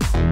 Bye.